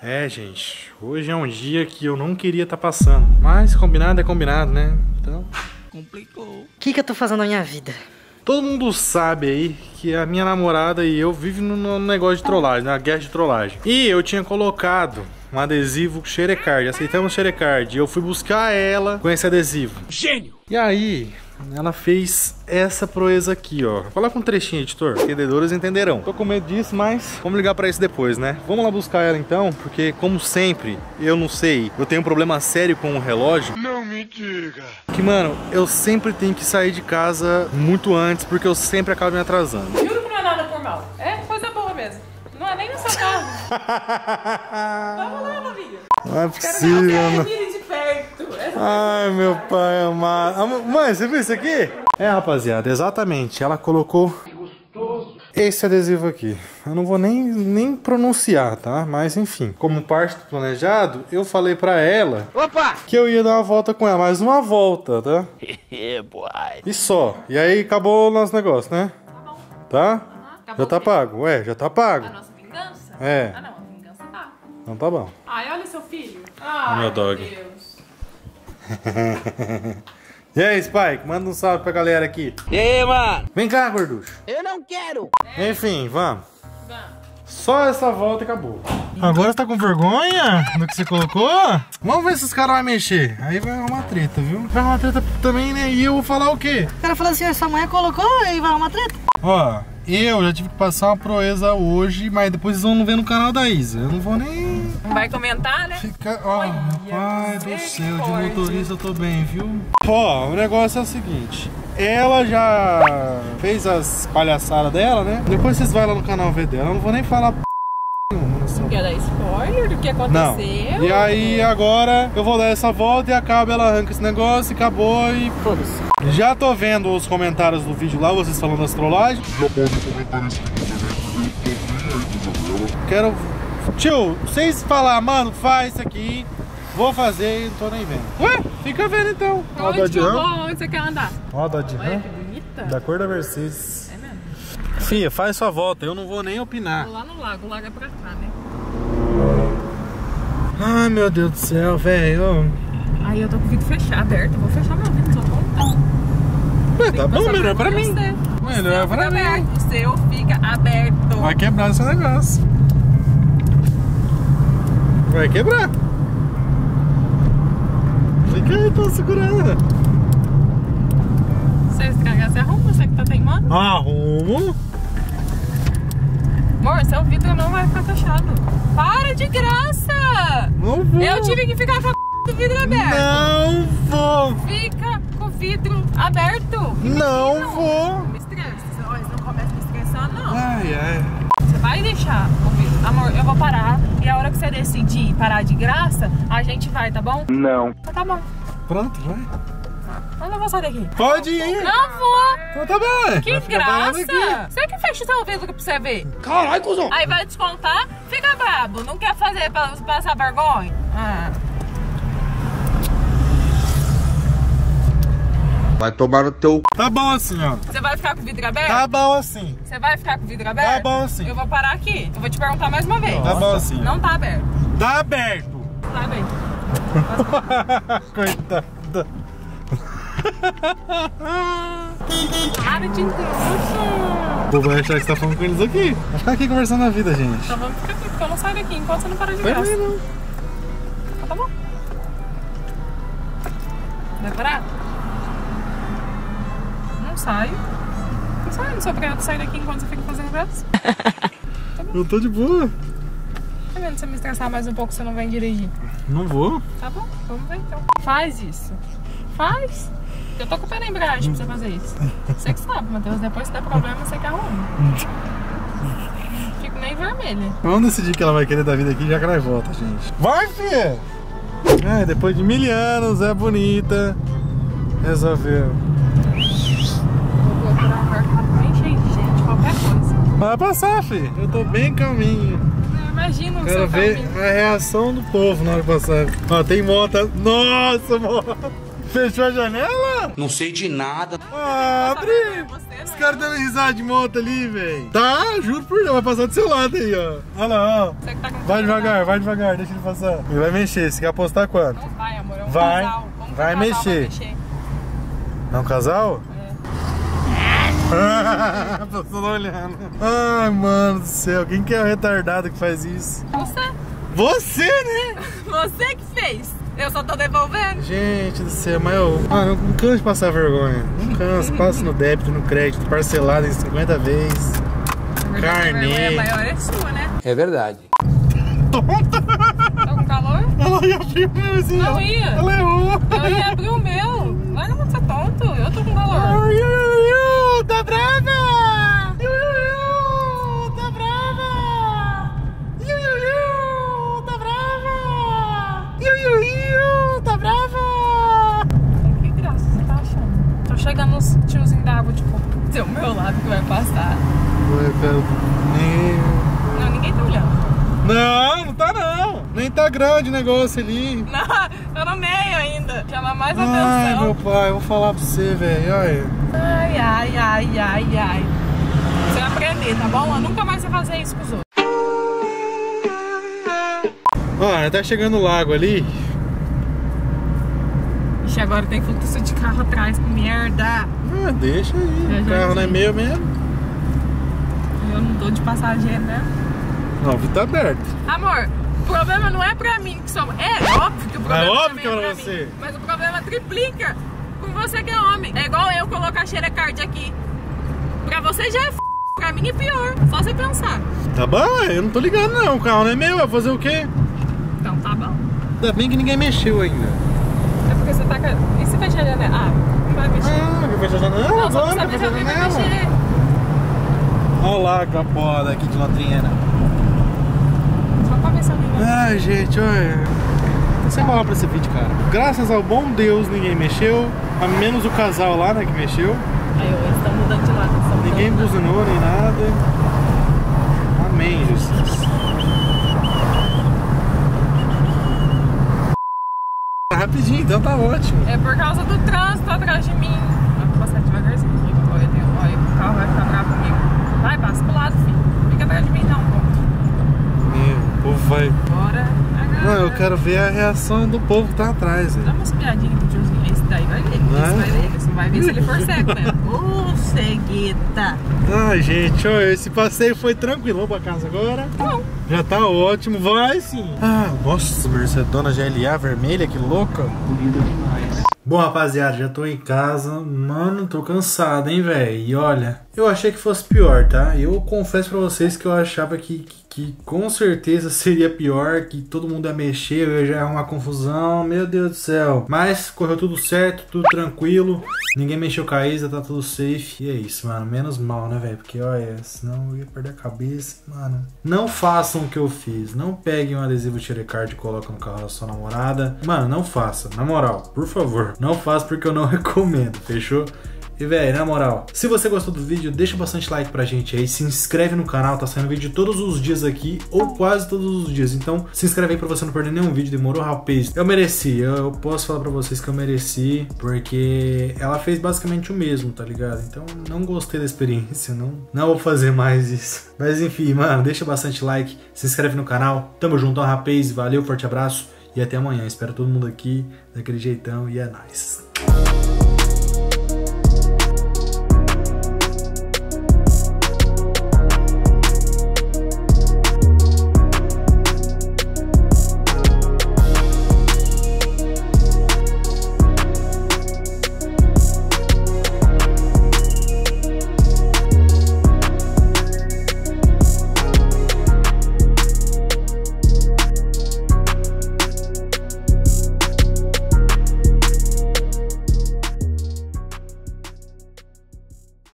É, gente, hoje é um dia que eu não queria estar tá passando. Mas combinado é combinado, né? Então. Complicou. O que, que eu tô fazendo na minha vida? Todo mundo sabe aí que a minha namorada e eu vivem no negócio de trollagem, na guerra de trollagem. E eu tinha colocado um adesivo Xerecard, aceitamos Xerecard. E eu fui buscar ela com esse adesivo. Gênio! E aí, ela fez essa proeza aqui, ó. Coloca um trechinho, editor. Entendedores entenderão. Tô com medo disso, mas vamos ligar pra isso depois, né? Vamos lá buscar ela então, porque como sempre, eu não sei, eu tenho um problema sério com o relógio. Não me diga. Que, mano, eu sempre tenho que sair de casa muito antes, porque eu sempre acabo me atrasando. Juro que não é nada por mal. É coisa boa mesmo. Não é nem no seu carro. Vamos lá, novinha. Não é possível, não. Ai, meu pai amado. Mãe, você viu isso aqui? É, rapaziada, exatamente. Ela colocou esse adesivo aqui. Eu não vou nem, nem pronunciar, tá? Mas enfim, como parte do planejado, eu falei pra ela Opa! que eu ia dar uma volta com ela, mais uma volta, tá? e só. E aí acabou o nosso negócio, né? Tá bom. Tá? já tá pago. Ué, já tá pago. A nossa vingança? É. Ah, não, a vingança tá. Então tá bom. Ai, olha seu filho. Ai, Meu dog. Deus. E aí, Spike, manda um salve pra galera aqui. E aí, mano? Vem cá, gorducho. Eu não quero. Enfim, vamos. Vamos. Só essa volta e acabou. Agora você tá com vergonha do que você colocou? Vamos ver se os caras vão mexer. Aí vai arrumar treta, viu? Vai arrumar treta também, né? E eu vou falar o quê? O cara falou assim, sua mãe colocou e vai arrumar treta. Ó, eu já tive que passar uma proeza hoje, mas depois vocês vão ver no canal da Isa. Eu não vou nem... Não vai comentar, né? Fica... Ó, Olha, pai do céu, de motorista eu tô bem, viu? Ó, o negócio é o seguinte. Ela já fez as palhaçadas dela, né? Depois vocês vão lá no canal ver dela. Eu não vou nem falar p... nenhuma nessa Quer dar spoiler do que aconteceu? Não. E aí agora eu vou dar essa volta e acaba, ela arranca esse negócio e acabou e foda-se. Já tô vendo os comentários do vídeo lá, vocês falando das trollagens. Já pode comentar nesse vídeo também, porque eu tô bem aí com Isabela. Quero. Tio, vocês falar, mano, faz isso aqui. Vou fazer e não tô nem vendo. Ué, fica vendo então. Onde, de que eu vou? Onde você quer andar? Ó, a dó de que bonita. Da cor da Mercedes. É mesmo. Fia, faz sua volta, eu não vou nem opinar. Vou lá no lago, o lago é pra cá, né? Ai, meu Deus do céu, velho. Aí eu tô com o vidro fechado, aberto. Eu Vou fechar meu vidro, só contar. Ué, tá bom, melhor pra mim. Melhor Fica pra mim. aberto. O seu fica aberto. Vai quebrar esse negócio. Vai quebrar. Fica aí, tô segurando. Se você estragar, você arruma, você que tá teimando. Arrumo. Amor, seu vidro não vai ficar fechado. Para de graça! Não vou. Eu tive que ficar com a do vidro aberto. Não vou. Fica com o vidro aberto. Não vou. Me estressa. Olha, não começa a me estressar, não. Ai, ai. Você vai deixar o vidro. Amor, eu vou parar. E a hora que você decidir parar de graça, a gente vai, tá bom? Não. Então tá bom. Pronto, vai. Mas eu vou sair daqui. Pode ir. Não vou. Então tá bom. Que graça! Você que fecha o seu vidro pra você ver. Caralho, cuzão. Aí vai descontar, fica brabo. Não quer fazer pra passar vergonha? Ah. Vai tomar no teu... Tá bom assim, ó. Você vai ficar com o vidro aberto? Tá bom assim. Você vai ficar com o vidro aberto? Tá bom sim. Eu vou parar aqui. Eu vou te perguntar mais uma vez. Tá bom assim. Não tá aberto. Tá aberto. Tá bem. Coitada. Para de trouxa. O povo vai achar que você tá falando com eles aqui. Vai ficar aqui conversando a vida, gente. Então vamos ficar aqui, porque eu não saio daqui enquanto você não para de Vai graça. bem, não. Tá bom. Vai parar? Não saio. Não saio, não sou obrigado a sair daqui enquanto você fica fazendo graça. Eu tô de boa. Tá vendo? Se eu me estressar mais um pouco, você não vem dirigir. Não vou. Tá bom, vamos ver então. Faz isso. Faz. Eu tô com o pé na embreagem pra você fazer isso. Você que sabe, Matheus. Depois se der problema, você que arruma. Fico nem vermelha. Vamos decidir que ela vai querer da vida aqui já que ela volta, gente. Vai, filha! É, depois de mil anos, é bonita. Resolveu. Vou procurar um mercado bem cheio de gente, qualquer coisa. Vai passar, filho. Eu tô bem calminho. O Quero seu ver caminho. a reação do povo na hora que passar. Ó, tem moto. Nossa, moto. Fechou a janela? Não sei de nada. Ah, abre! Você, Os caras dando risada de moto ali, velho. Tá, juro por Deus, vai passar do seu lado aí, ó. Olha lá, ó. Você que tá com Vai devagar, vai devagar, deixa ele passar. Ele vai mexer, você quer apostar quanto? Não vai, amor. É um Vai, casal. Como vai um casal mexer. É um casal? É. Passou olhando. Ai, mano do céu, quem que é o retardado que faz isso? Você. Você, né? Você que fez. Eu só tô devolvendo. Gente do céu, mas eu. Mano, não canso de passar vergonha. Não canso, passo no débito, no crédito, parcelado em 50 vezes. A Carnê. vergonha maior é sua, né? É verdade. Tonta! Tá com calor? Ela ia abrir o meu assim, ia. Ela errou. Eu ia abrir o meu. Larga de ser tonto. Eu tô com calor. Ai, iu, iu, iu, tá brava! Iu, iu, iu, tá brava! Iu, iu, iu, tá brava! Iu, iu, iu, tá brava! Que graça você tá achando? Tô tiozinhos da água, tipo, do meu lado que vai passar. Ué. Meu... Não, ninguém tá olhando. Não, não tá não. Nem tá grande o negócio ali. Não, tô no meio ainda. Chama mais Ai, atenção. meu pai, eu vou falar pra você, velho. Olha. Ai, ai, ai, ai, ai. Você vai aprender, tá bom? Eu nunca mais vai fazer isso com os outros. Ó, tá chegando o lago ali. Ixi, agora tem fluxo de carro atrás, merda. Deixa aí. O carro não é meu mesmo. Eu não tô de passageiro, né? Não, o vidro tá aberto. Amor, o problema não é pra mim que sou. É óbvio que o problema É óbvio que é pra pra você. Mim, mas o problema triplica com você que é homem. É igual eu colocar xerecard aqui. Pra você já é f... Pra mim é pior. Só você pensar. Tá bom, eu não tô ligando não. O carro não é meu, vai fazer o quê? Então tá bom. Ainda bem que ninguém mexeu ainda. É porque você tá. com- E se fechar a janela? Ah, mexer. Ah, a janela não, saber se fechar a janela. Olha lá a capoda aqui de Londrina. Só pra ver se alguém vai Ai, gente, olha. Tô sem bola pra esse vídeo, cara. Graças ao bom Deus, ninguém mexeu. A menos o casal lá, né, que mexeu. Aí, eles estão mudando de lado. Ninguém buzinou nem nada. Amém, Jesus. Rapidinho, então tá ótimo. É por causa do trânsito atrás de mim. Eu vou passar devagarzinho aqui. Olha, eu tenho- olha, o carro vai ficar bravo comigo. Vai, passa pro lado, filho. Fica atrás de mim, não, pô. Meu, o povo vai. Bora. Não, eu quero ver a reação do povo que tá atrás, Dá velho. uma espiadinha pro tiozinho. Esse daí vai ver. Não Esse é? vai ver. Esse vai ver se ele for cego, né? Ô, cegueta. Ai, gente, ó, esse passeio foi tranquilo. Vamos pra casa agora. Bom. Já tá ótimo, vai sim. Ah, nossa, Mercedona GLA vermelha, que louca. Bom, rapaziada, já tô em casa. Mano, tô cansado, hein, velho. E olha, eu achei que fosse pior, tá? Eu confesso pra vocês que eu achava que, que, que com certeza seria pior, que todo mundo ia mexer, eu ia já arrumar confusão. Meu Deus do céu. Mas correu tudo certo, tudo tranquilo. Ninguém mexeu com a Isa, tá tudo safe. E é isso, mano. Menos mal, né, velho? Porque, olha, senão eu ia perder a cabeça, mano. Não façam o que eu fiz. Não peguem um adesivo Card e coloquem no carro da sua namorada. Mano, não faça. Na moral, por favor. Não faça porque eu não recomendo, fechou? E velho, na moral, se você gostou do vídeo, deixa bastante like pra gente aí, se inscreve no canal, tá saindo vídeo todos os dias aqui, ou quase todos os dias. Então, se inscreve aí pra você não perder nenhum vídeo, demorou, rapaz? Eu mereci, eu, eu posso falar pra vocês que eu mereci, porque ela fez basicamente o mesmo, tá ligado? Então, não gostei da experiência, não, não vou fazer mais isso. Mas enfim, mano, deixa bastante like, se inscreve no canal, tamo junto, rapaz, valeu, forte abraço e até amanhã. Espero todo mundo aqui daquele jeitão e é nóis.